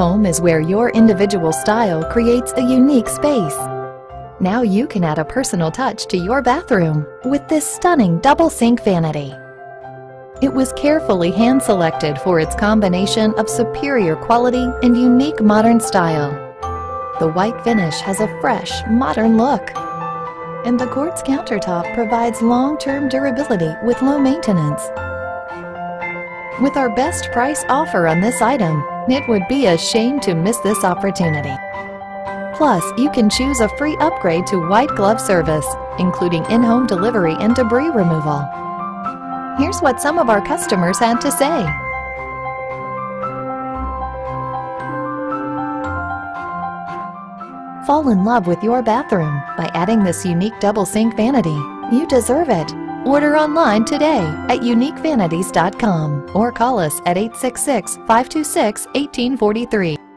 Home is where your individual style creates a unique space. Now you can add a personal touch to your bathroom with this stunning double sink vanity. It was carefully hand-selected for its combination of superior quality and unique modern style. The white finish has a fresh, modern look. And the quartz countertop provides long-term durability with low maintenance. With our best price offer on this item, it would be a shame to miss this opportunity. Plus, you can choose a free upgrade to white glove service, including in-home delivery and debris removal. Here's what some of our customers had to say. Fall in love with your bathroom by adding this unique double sink vanity. You deserve it. Order online today at uniquevanities.com or call us at 866 526 1843.